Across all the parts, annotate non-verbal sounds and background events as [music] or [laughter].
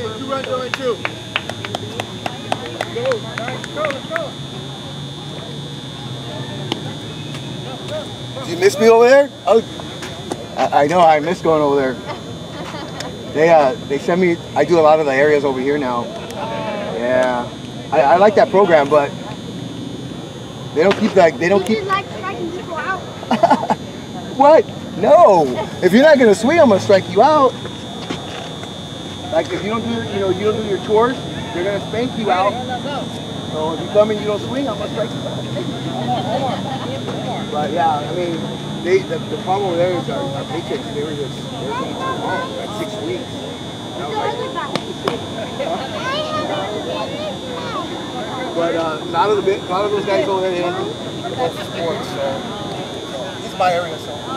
Hey, two runs two. Go, let's go, let's go. Do you miss me over there? Oh, I, I know. I miss going over there. They uh, they send me. I do a lot of the areas over here now. Yeah, I, I like that program, but they don't keep that. They don't keep. like striking people out. [laughs] What? No. If you're not gonna swing, I'm gonna strike you out. Like if you don't do, you know, you don't do your chores, they're gonna spank you out. So if you come and you don't swing, I'm gonna strike you. But yeah, I mean, they the, the problem over there is our, our paychecks. They were just they were taking too long, like six weeks. And I was like, but uh, a lot of the a lot of those guys over there, they don't do sports. So it's my area. So.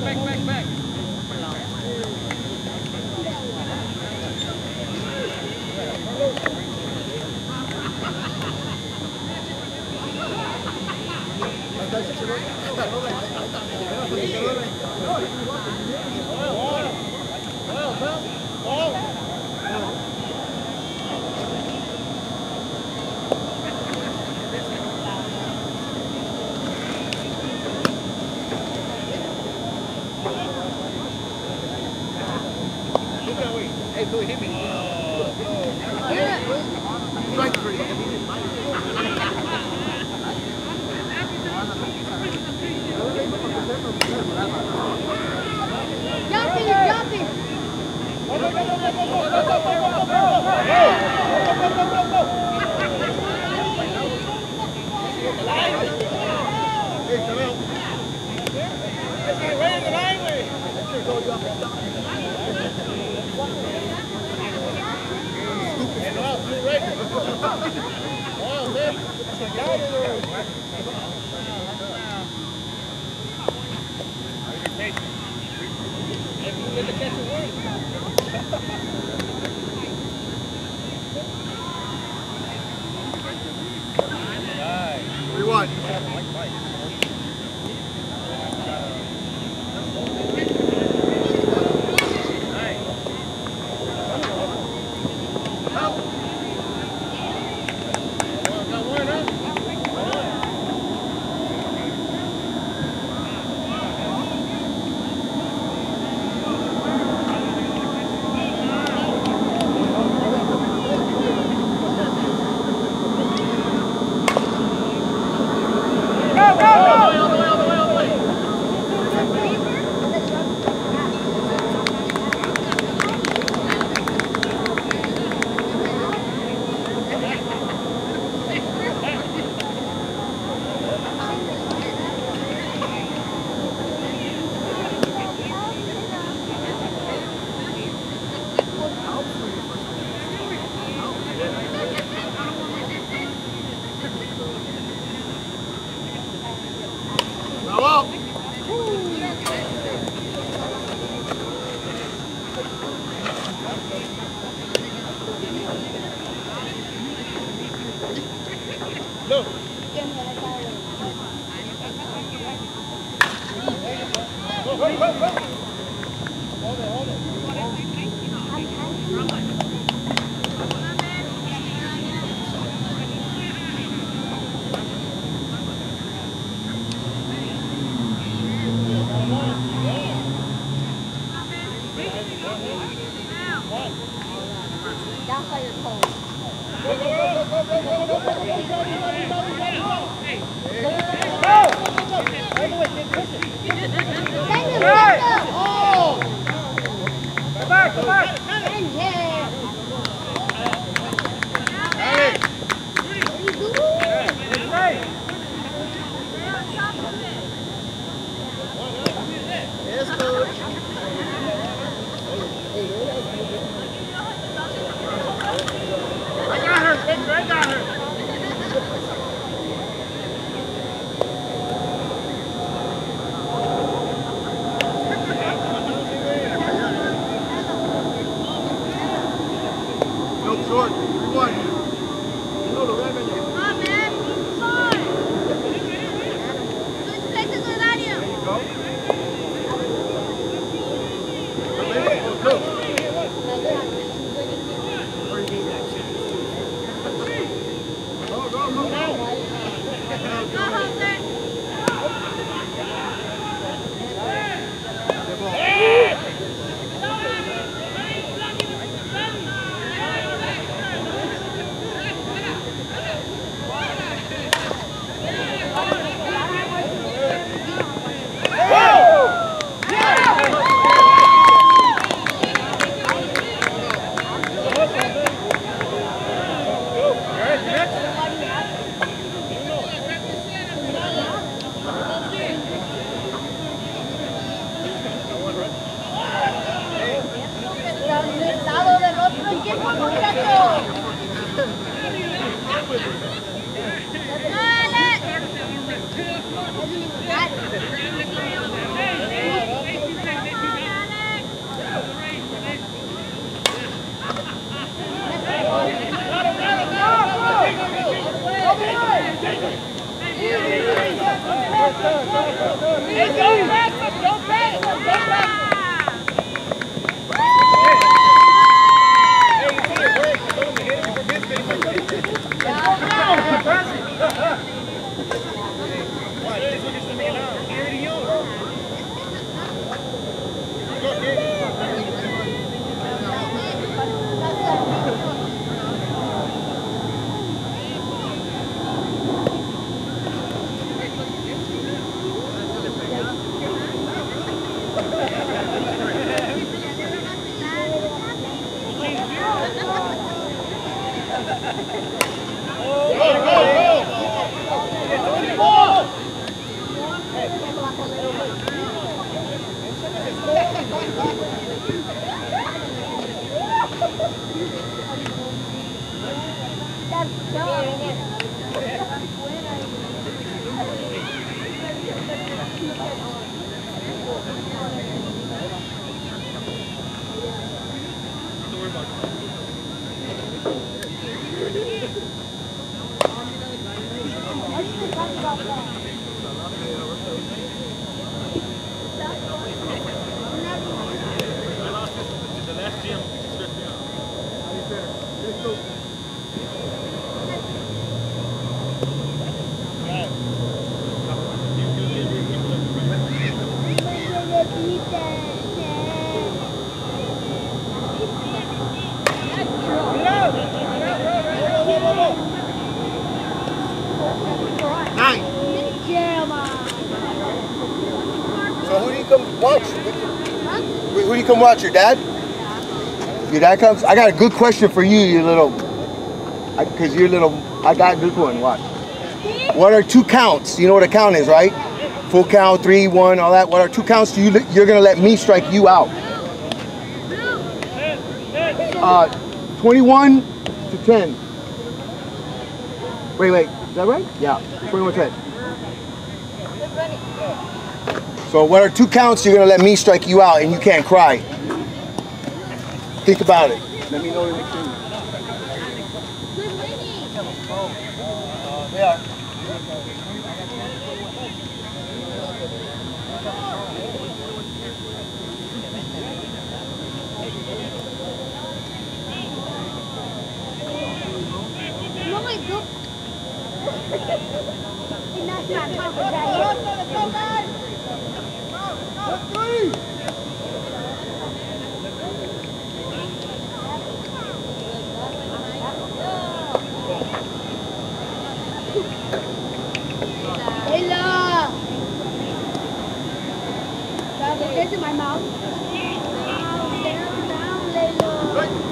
back, back, back. Well, Three Down by your toes. Send him, send him. Come back, come back. Send him. Então, watch? Your dad? Your dad comes? I got a good question for you, you little. Because you're little. I got a good one. Watch. What are two counts? You know what a count is, right? Full count, three, one, all that. What are two counts? You you're gonna let me strike you out? Uh, 21 to 10. Wait, wait. Is that right? Yeah. 21 to 10. So what are two counts you're gonna let me strike you out and you can't cry? Think about it. Let me know the next thing. They are. [laughs] Layla! Is my mouth. Down, down.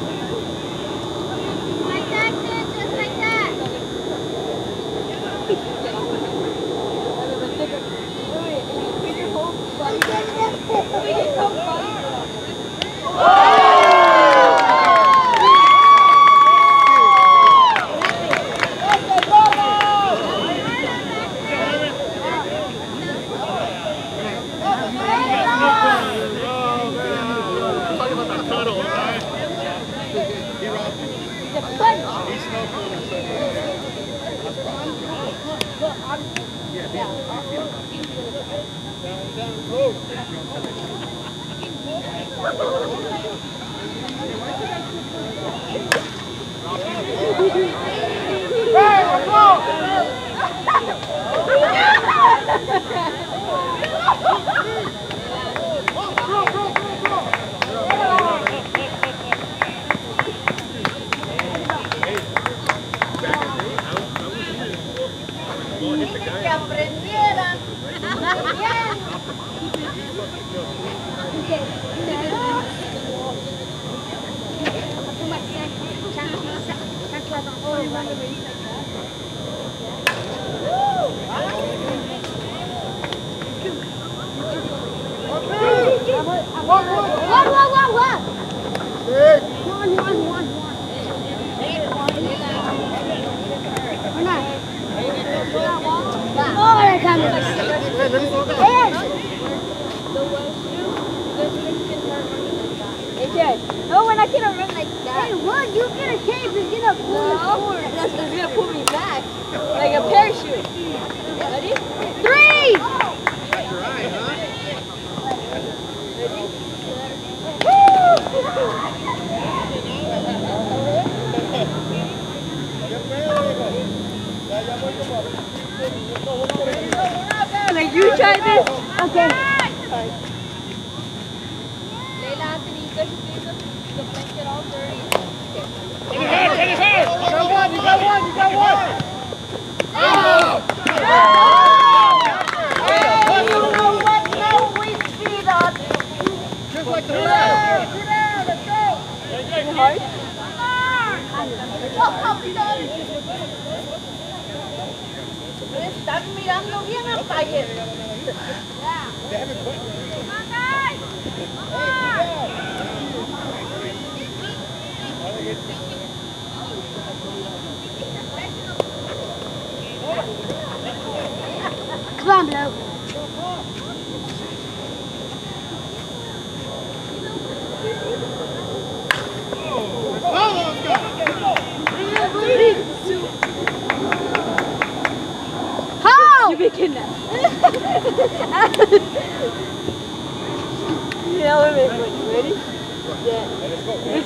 Está mirando bien hasta ayer.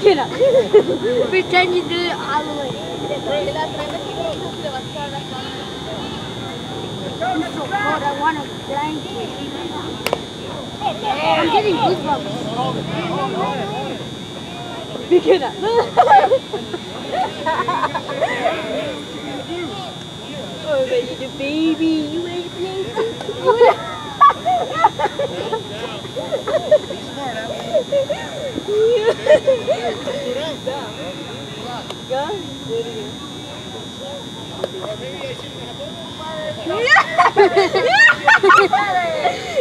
Pretend you did it all the way. So cold, I want a blanket. I'm getting goosebumps. Be kidnapped. oh, baby, the baby. You ain't Go. [laughs] It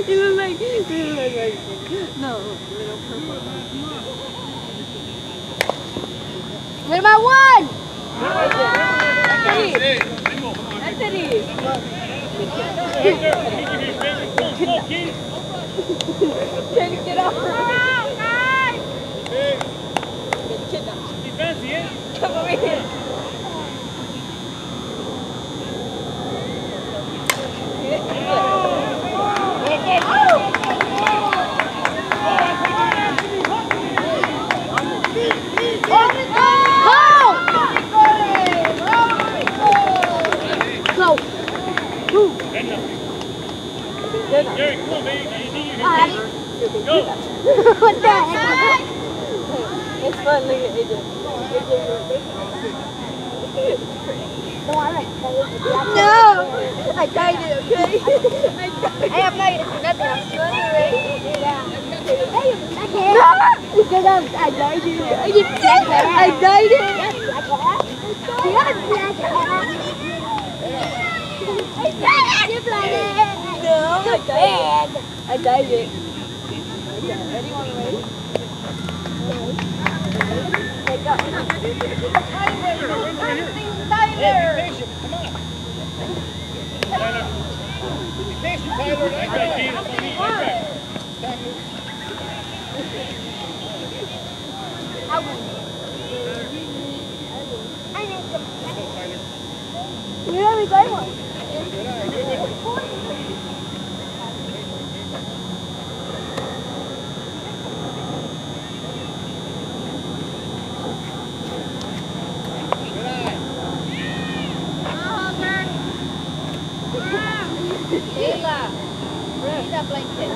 you look like, you look like, no, little purple. Where's my one? Anthony. Anthony. Can you get off her? Get kidnapped. Come over here. Gary, come on, baby. You think you Ah, can go? What the heck? It's fun. Look at AJ. No! I died it, okay? I died I am not nothing. I'm Because I'm, I died in it. I did I died it. I died it. I died it. Okay, ready, one, ready? Okay, go. Hey, be patient. Come on. Tyler. Be patient, Tyler. Nice try, Pete. It's on me. Nice try. Where are we going? Kayla, bring that blanket.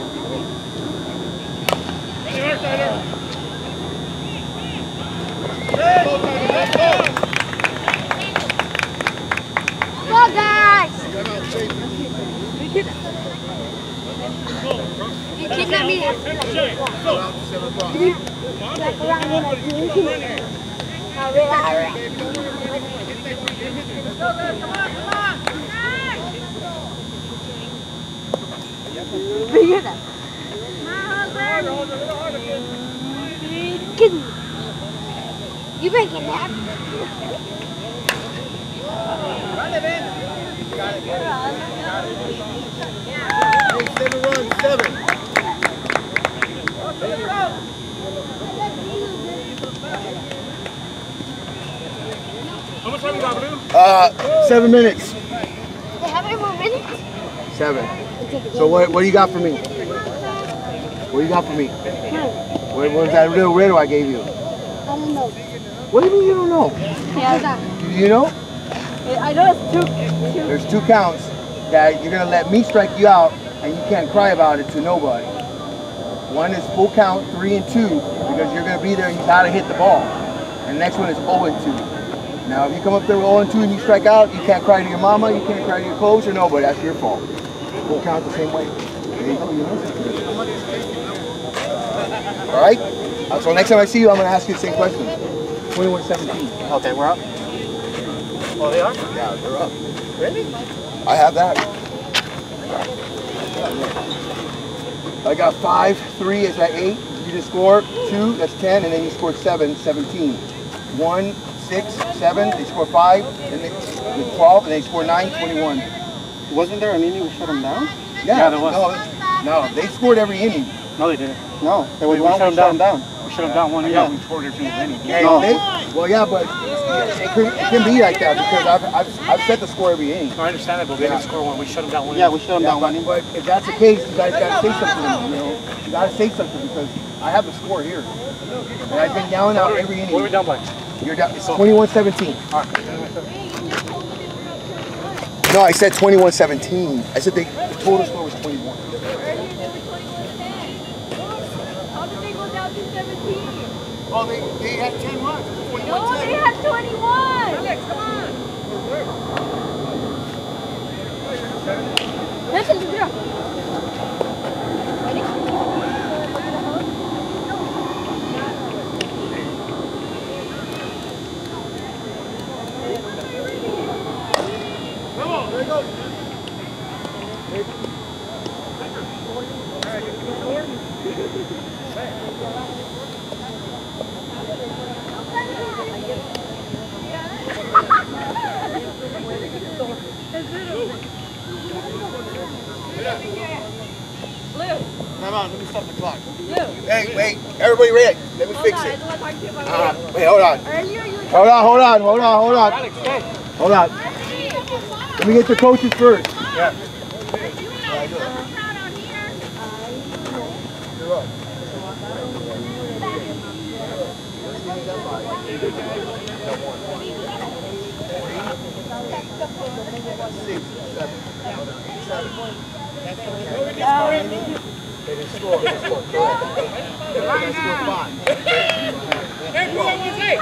Ready, hard, Tyler. Go, Tyler. Let's go. Go, guys! You kidnapped me. Shine. Go. Like around like you. Bring it up. You been kidnapped. Seven runs, seven. How much time you got, Blue? Uh, seven minutes. They have any more minutes? Seven. So what, what do you got for me? What do you got for me? What, what was that little riddle I gave you? I don't know. What do you mean you don't know? Yeah, You know? I know it's two. two. There's two counts that you're gonna let me strike you out and you can't cry about it to nobody. One is full count, three and two, because you're gonna be there and you gotta hit the ball. And the next one is 0 and 2. Now if you come up there with 0 and 2 and you strike out, you can't cry to your mama, you can't cry to your coach or nobody, that's your fault. Full count the same way. You go, you know. Alright? Uh, So next time I see you, I'm gonna ask you the same question. 21-17. Okay, we're up. Oh, they are? Yeah, they're up. Really? I have that. I got five, three is at eight. You just score two, that's 10, and then you scored seven, 17. One, six, seven, they score five, and they, with 12, and they score nine, 21. Wasn't there an inning we shut them down? Yeah, Yeah, there was. No, no, they scored every inning. No, they didn't. No, there was We one shut them shut them down. We have them down one Yeah. inning. We scored every single inning. No. well, yeah, but it, can, it can be like that because I've, I've, I've set the score every inning. I understand that, but they didn't score one. We shut them down one. Yeah, we shut them Yeah, down one but, inning. but if that's the case, you guys gotta say something. You know, you gotta say something because I have the score here, and I've been yelling out every inning. What are we inning. down by? You're down. It's 21-17. No, I said 21-17. I said they, the total score was 21. How did they go down to 17? Oh, they, they had 10 runs. No, they had 21. Alex, come on. Come on, let me stop the clock. Blue. Hey, wait, everybody ready? Let me fix it. Uh, wait, hold on. Earlier you Hold on, hold on, hold on, hold on. Alex. Hold on. Let me get the coaches first. Yeah. Hey, who was eight?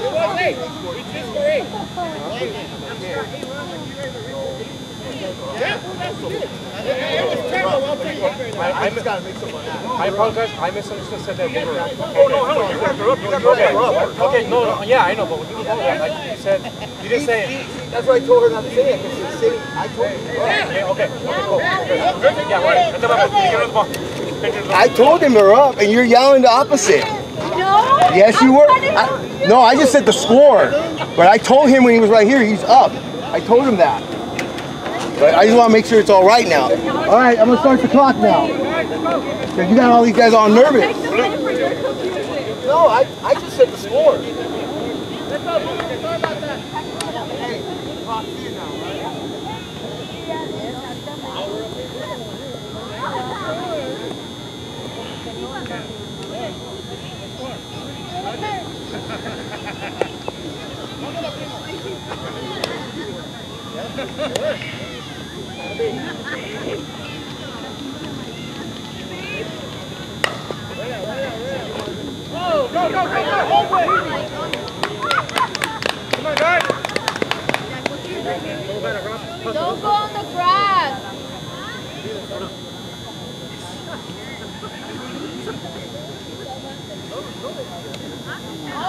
Who was eight? We just scored eight. Yeah, that's good. It was terrible. I'll take it. I just gotta make something happen. I apologize. I misunderstood. Said that they were. Oh no, hold on. You guys were up. You guys were up. Okay, no, no, yeah, I know, but when you apologize, like you said, you didn't say it. That's why I told her not to say it. 'cause she said, I told her. Yeah, okay. Okay, cool. Yeah, right. Get rid of the ball. Get rid of the ball. I told him they're up, and you're yelling the opposite. No. Yes, you were. I, no, I just said the score. But I told him when he was right here, he's up. I told him that. But I just want to make sure it's all right now. All right, I'm going to start the clock now. Because you got all these guys all nervous. No, I, I just said the score. Go, go, go, go. Home way. Come on, guys. Don't go on the grass. Go,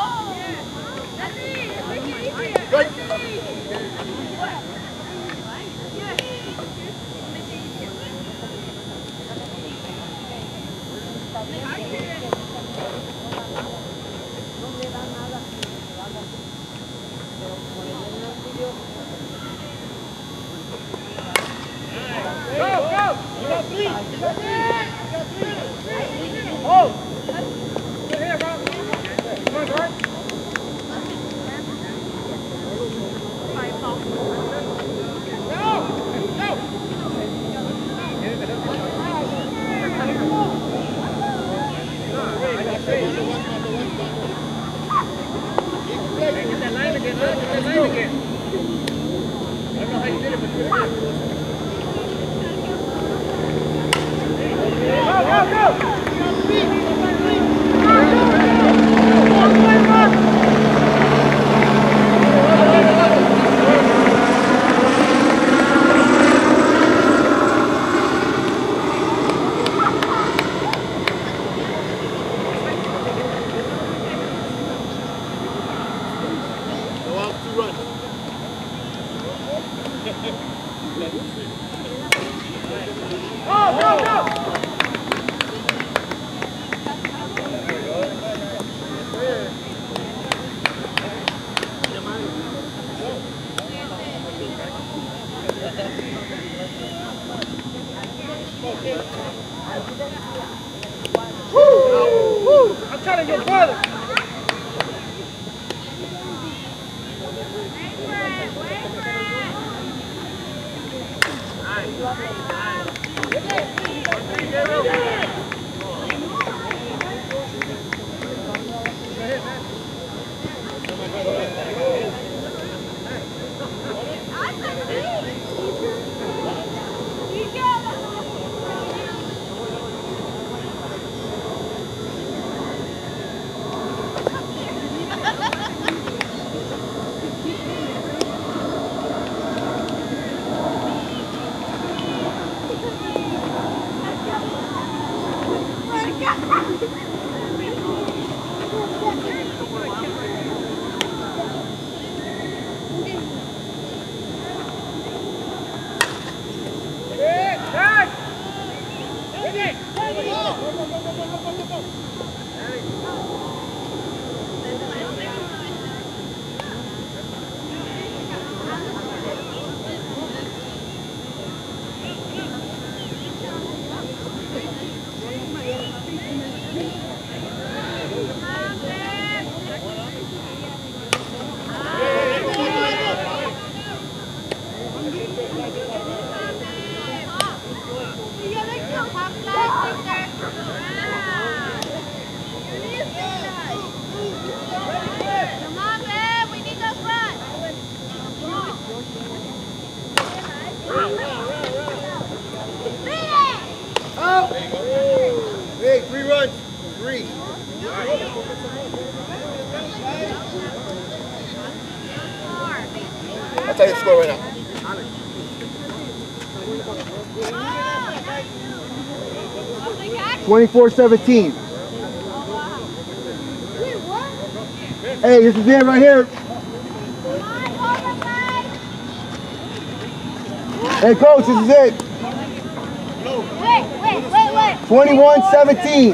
24-17. Hey, this is it right here. Hey, coach, this is it. Wait, wait, wait, wait. 21-17.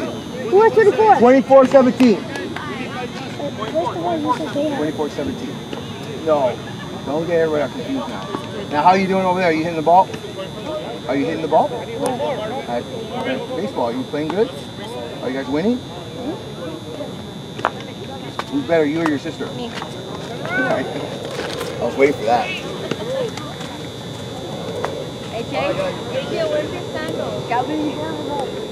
Who was 24? 24-17. Where's the one you said they had? 24-17. No, don't get everybody confused now. Now, how are you doing over there? Are you hitting the ball? Are you hitting the ball? At, at baseball, are you playing good? Are you guys winning? Who's better, you or your sister? Me. I was waiting for that. AJ, AJ, where's your sandals?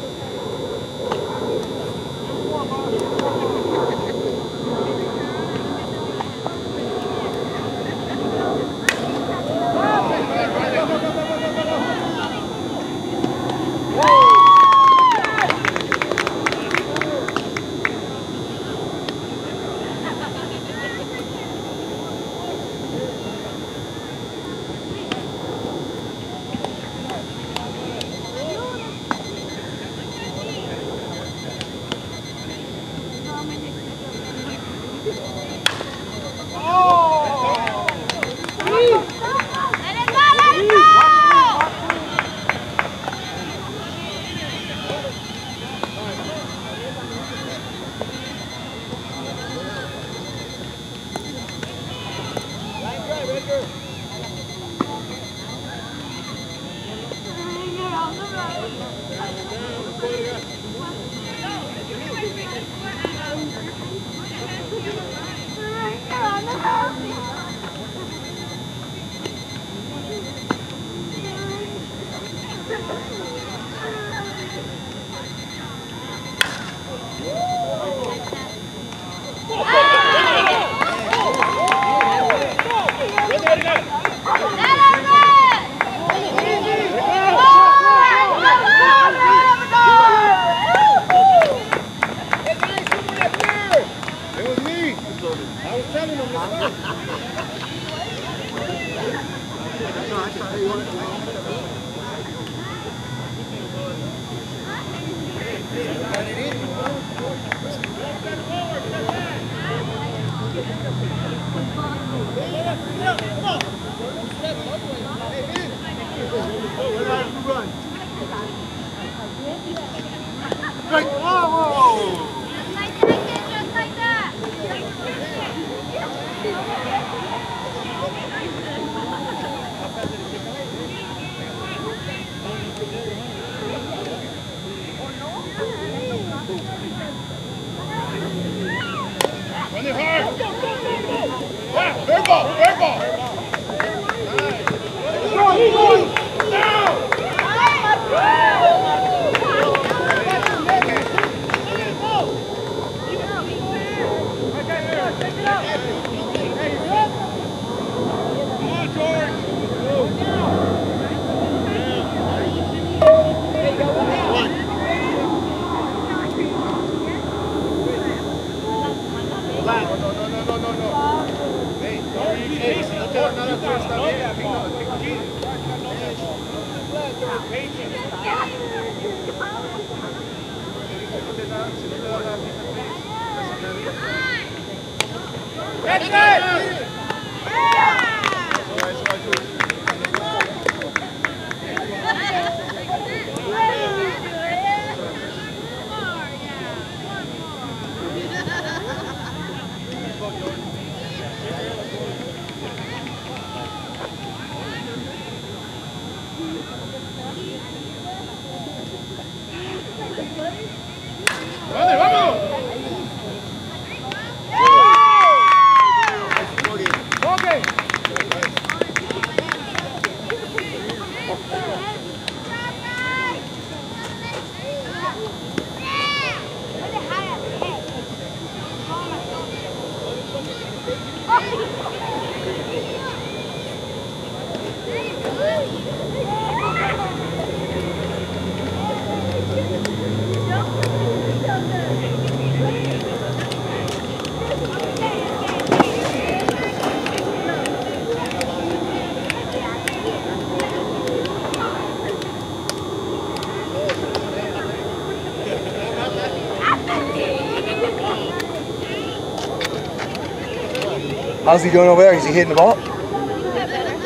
How's he doing over there? Is he hitting the ball?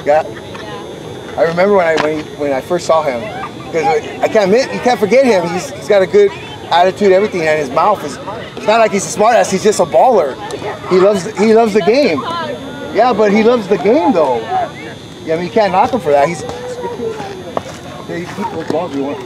Yeah. I remember when I when, he, when I first saw him because I can't admit you can't forget him. He's, he's got a good attitude, everything, and his mouth is. It's not like he's a smart ass. He's just a baller. He loves he loves the game. Yeah, but he loves the game though. Yeah, I mean you can't knock him for that. He's. You keep those balls. You want,